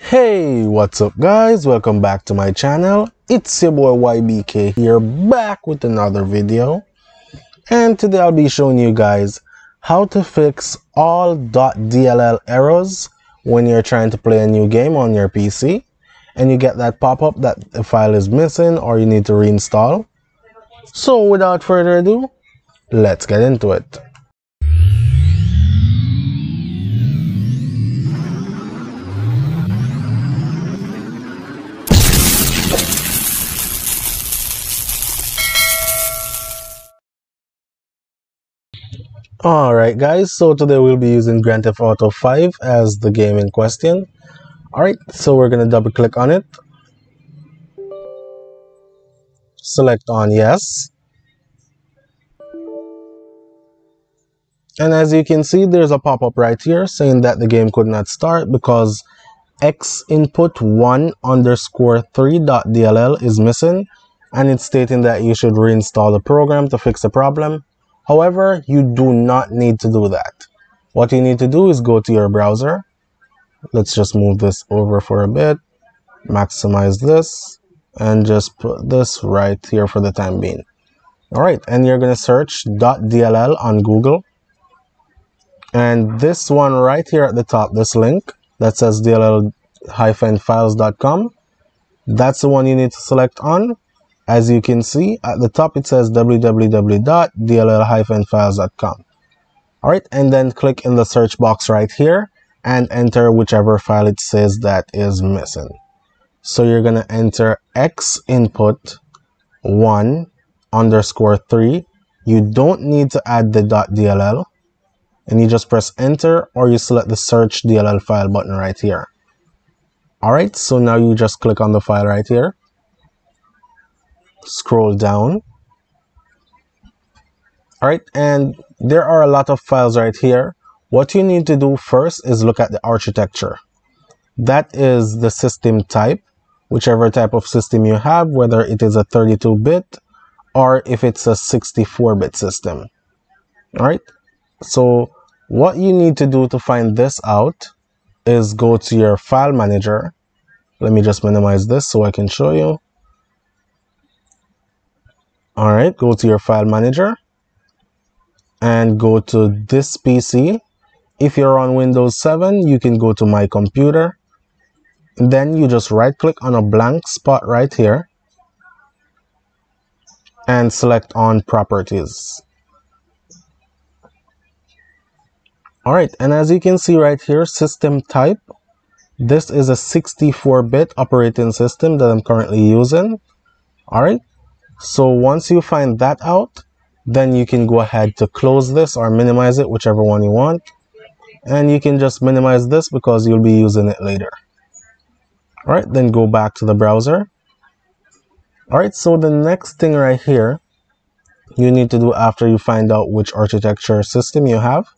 Hey, what's up guys? Welcome back to my channel. It's your boy YBK here back with another video. And today I'll be showing you guys how to fix all .dll errors when you're trying to play a new game on your PC and you get that pop-up that the file is missing or you need to reinstall. So without further ado, let's get into it. Alright guys, so today we'll be using Grand Theft Auto 5 as the game in question. Alright, so we're going to double click on it. Select on yes. And as you can see, there's a pop-up right here saying that the game could not start because x input 1 underscore 3.dll is missing and it's stating that you should reinstall the program to fix the problem. However, you do not need to do that. What you need to do is go to your browser. Let's just move this over for a bit, maximize this, and just put this right here for the time being. All right, and you're going to search .dll on Google. And this one right here at the top, this link that says dll-files.com, that's the one you need to select on as you can see at the top it says www.dll-files.com. Alright, and then click in the search box right here and enter whichever file it says that is missing. So you're going to enter x input 1 underscore 3. You don't need to add the .dll and you just press enter or you select the search DLL file button right here. Alright, so now you just click on the file right here scroll down. All right and there are a lot of files right here. What you need to do first is look at the architecture. That is the system type. Whichever type of system you have whether it is a 32-bit or if it's a 64-bit system. All right so what you need to do to find this out is go to your file manager. Let me just minimize this so I can show you all right go to your file manager and go to this PC if you're on Windows 7 you can go to my computer. Then you just right click on a blank spot right here and select on properties. All right and as you can see right here system type this is a 64-bit operating system that I'm currently using. All right so once you find that out, then you can go ahead to close this or minimize it, whichever one you want. And you can just minimize this because you'll be using it later. All right, then go back to the browser. All right, so the next thing right here you need to do after you find out which architecture system you have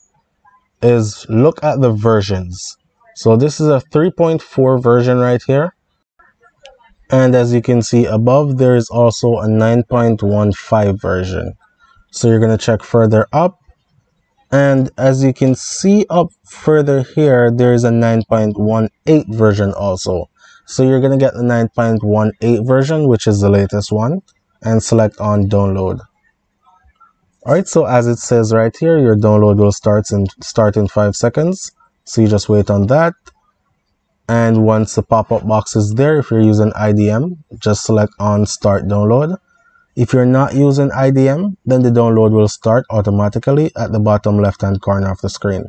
is look at the versions. So this is a 3.4 version right here and as you can see above there is also a 9.15 version. So you're going to check further up. And as you can see up further here there is a 9.18 version also. So you're going to get the 9.18 version which is the latest one and select on download. Alright so as it says right here your download will start in start in five seconds. So you just wait on that and once the pop-up box is there if you're using IDM just select on start download. If you're not using IDM then the download will start automatically at the bottom left hand corner of the screen.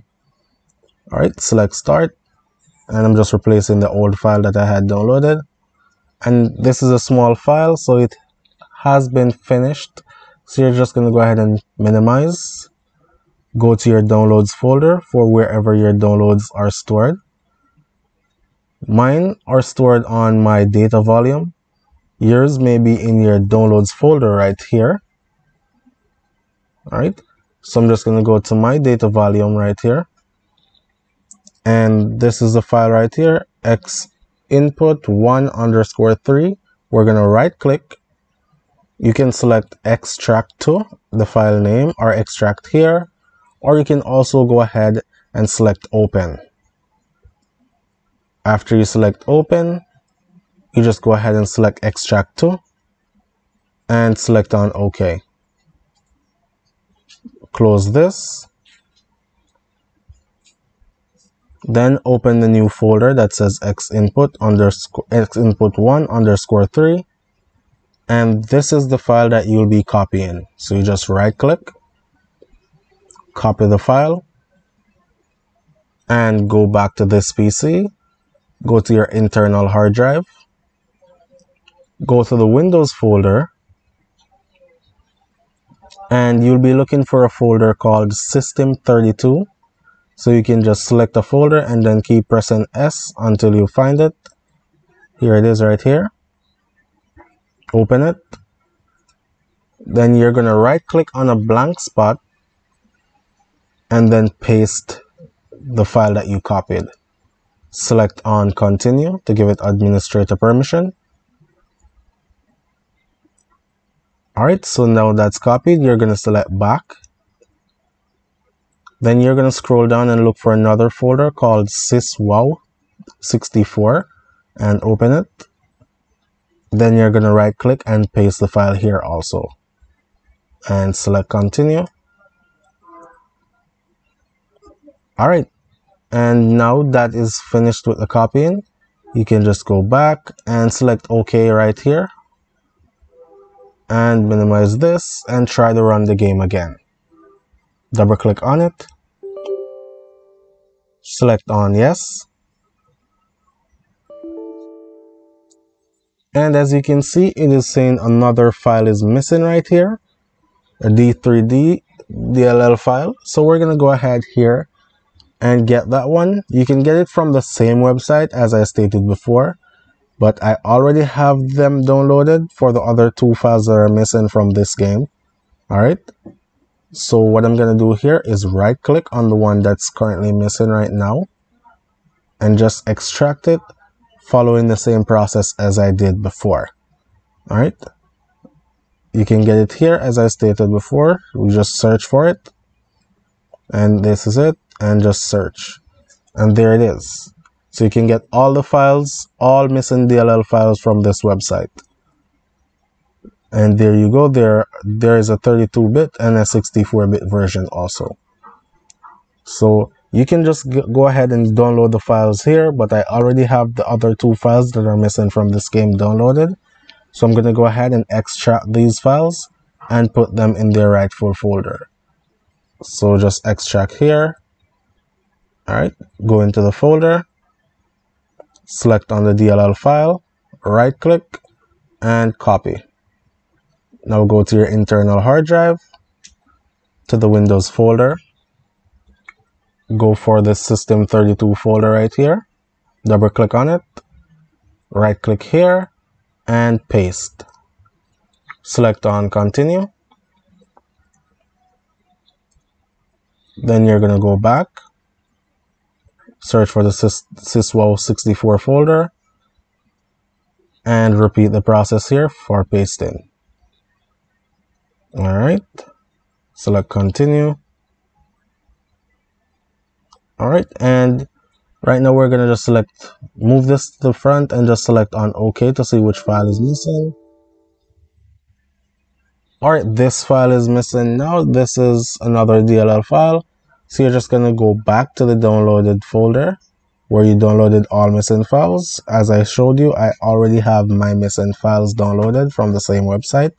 Alright select start and I'm just replacing the old file that I had downloaded. And this is a small file so it has been finished. So you're just going to go ahead and minimize. Go to your downloads folder for wherever your downloads are stored Mine are stored on my data volume. Yours may be in your downloads folder right here. Alright, so I'm just going to go to my data volume right here. And this is the file right here, x input 1 underscore 3. We're going to right click. You can select extract to the file name or extract here. Or you can also go ahead and select open. After you select open, you just go ahead and select extract to and select on OK. Close this. Then open the new folder that says x input underscore x input 1 underscore 3 and this is the file that you'll be copying so you just right click copy the file and go back to this PC go to your internal hard drive go to the Windows folder and you'll be looking for a folder called system32 so you can just select a folder and then keep pressing S until you find it. Here it is right here. Open it. Then you're going to right click on a blank spot and then paste the file that you copied select on continue to give it administrator permission. Alright so now that's copied you're going to select back. Then you're going to scroll down and look for another folder called syswow64 and open it. Then you're going to right click and paste the file here also. And select continue. Alright and now that is finished with the copying you can just go back and select OK right here and minimize this and try to run the game again. Double click on it. Select on yes. And as you can see it is saying another file is missing right here a d3d dll file. So we're gonna go ahead here and get that one you can get it from the same website as i stated before but i already have them downloaded for the other two files that are missing from this game all right so what i'm gonna do here is right click on the one that's currently missing right now and just extract it following the same process as I did before. All right. You can get it here as I stated before. We just search for it. And this is it. And just search. And there it is. So you can get all the files, all missing DLL files from this website. And there you go. There, there is a 32-bit and a 64-bit version also. So you can just go ahead and download the files here but I already have the other two files that are missing from this game downloaded so I'm going to go ahead and extract these files and put them in their rightful folder so just extract here alright go into the folder select on the DLL file right click and copy. Now go to your internal hard drive to the Windows folder. Go for the system32 folder right here double click on it right click here and paste. Select on continue. Then you're going to go back search for the Sys syswow64 folder. And repeat the process here for pasting. All right select continue. All right and right now we're going to just select move this to the front and just select on ok to see which file is missing. All right this file is missing. Now this is another dll file so you're just going to go back to the downloaded folder where you downloaded all missing files as i showed you i already have my missing files downloaded from the same website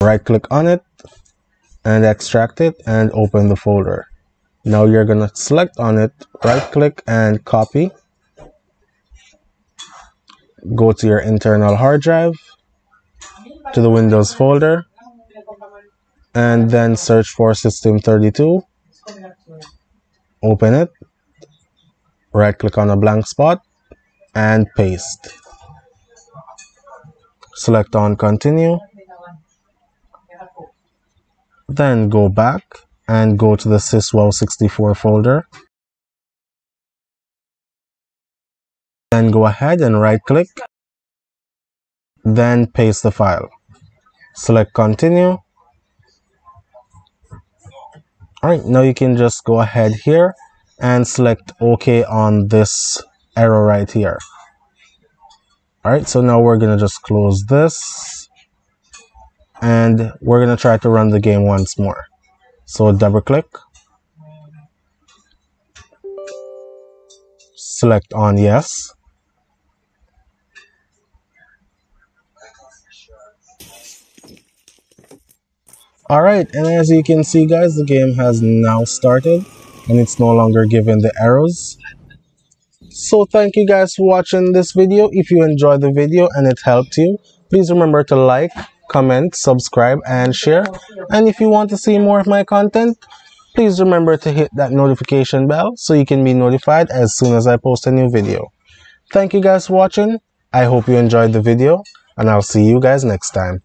right click on it and extract it and open the folder. Now you're going to select on it, right click and copy. Go to your internal hard drive, to the Windows folder, and then search for System32. Open it, right click on a blank spot, and paste. Select on continue then go back and go to the syswow64 folder. Then go ahead and right click. Then paste the file. Select continue. Alright, now you can just go ahead here and select OK on this arrow right here. Alright, so now we're going to just close this and we're going to try to run the game once more. So double click, select on yes. Alright, and as you can see guys, the game has now started and it's no longer given the arrows. So thank you guys for watching this video. If you enjoyed the video and it helped you, please remember to like, comment, subscribe, and share. And if you want to see more of my content, please remember to hit that notification bell so you can be notified as soon as I post a new video. Thank you guys for watching. I hope you enjoyed the video and I'll see you guys next time.